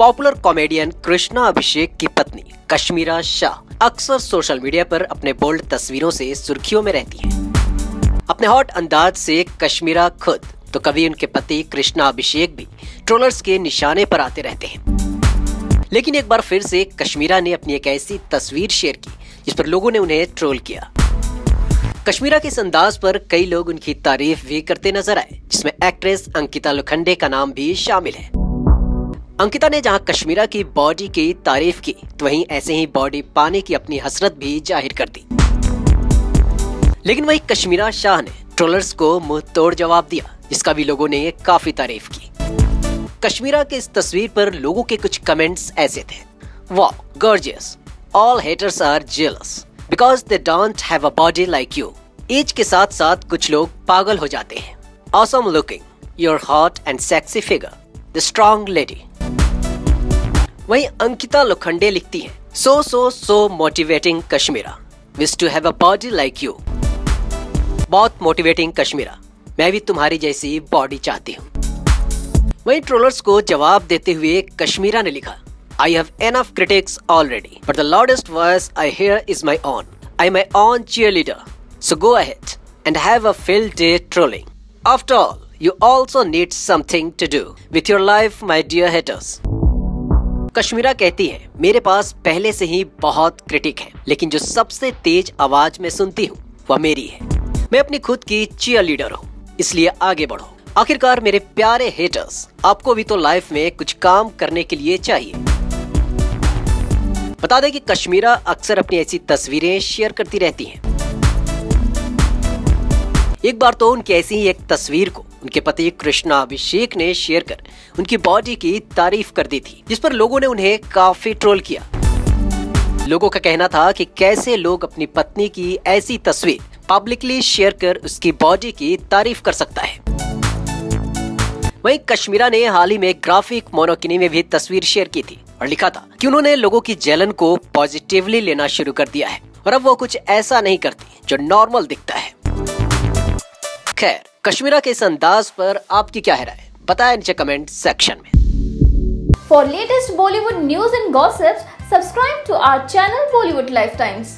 Popular comedian Krishna Abhishek की पत्नी कश्मीरा शाह अक्सर सोशल मीडिया पर अपने बोल्ड तस्वीरों से सुर्खियों में रहती हैं। अपने हॉट अंदाज से कश्मीरा खुद तो कभी उनके पति कृष्णा अभिषेक भी ट्रोलर्स के निशाने पर आते रहते हैं। लेकिन एक बार फिर से कश्मीरा ने अपनी एक ऐसी तस्वीर शेयर की, जिस पर लोगों ने उन्हें ट्रोल किया। कश्मीरा के इस अंदाज पर कई लोग उनकी तारीफ़ भी करते नज़र आए, जिसमें एक्ट्रेस अंकिता लोखंडे का नाम भी शामिल है। अंकिता ने जहाँ कश्मीरा की बॉडी की तारीफ़ की तो वहीं ऐसे ही बॉडी पाने की अपनी हसरत भी ज़ाहिर कर दी। लेकिन वही कश्मीरा शाह ने ट्रोलर्स को मुँह तोड़ जवाब दिया, जिसका भी लोगों ने काफ़ी तारीफ़ की। कश्मीरा के इस तस्वीर पर लोगों के कुछ कमेंट्स ऐसे थे। वाह gorgeous all haters are jealous because they don't have a body like you age के साथ साथ कुछ लोग पागल हो जाते हैं। Awesome looking your hot and sexy figure the strong lady वहीं अंकिता लोखंडे लिखती हैं so so so motivating Kashmira wish to have a body like you बहुत मोटिवेटिंग कश्मीरा मैं भी तुम्हारी जैसी बॉडी चाहती हूँ वहीं ट्रोलर्स को जवाब देते हुए कश्मीरा ने लिखा I have enough critics already but the loudest voice I hear is my own I my own cheerleader. Leader so go ahead and have a field day trolling. After all, you also need something to do with your life, my dear haters. Kashmira कहती है, मेरे पास पहले से ही बहुत critic है, लेकिन जो सबसे तेज आवाज़ में सुनती हूँ, वह मेरी है। मैं अपनी खुद की चीयर लीडर हूँ, इसलिए आगे बढ़ो। आखिरकार मेरे प्यारे हेटर्स आपको भी तो लाइफ में कुछ काम करने के लिए चाहिए। बता दें कि कश्मीरा अक्सर अपनी ऐसी तस्वीरें शेयर करती रहती हैं। एक बार तो उनकी ऐसी ही एक तस्वीर को उनके पति कृष्णा अभिषेक ने शेयर कर उनकी बॉडी की तारीफ़ कर दी थी, जिस पर लोगों ने उन्हें काफ़ी ट्रोल किया। लोगों का कहना था कि कैसे लोग अपनी पत्नी की ऐसी तस्वीर पब्लिकली शेयर कर उसकी बॉडी की तारीफ़ कर सकता है। वहीं कश्मीरा ने हाल ही में ग्राफिक मोनोकिनी में भी तस्वीर शेयर की थी और लिखा था कि उन्होंने लोगों की जलन को पॉजिटिवली लेना शुरू कर दिया है और अब वो कुछ ऐसा नहीं करती जो नॉर्मल दिखता है। खैर कश्मीरा के इस अंदाज पर आपकी क्या राय बताएँ नीचे कमेंट सेक्शन में। For latest Bollywood news and gossips subscribe to our channel Bollywood life times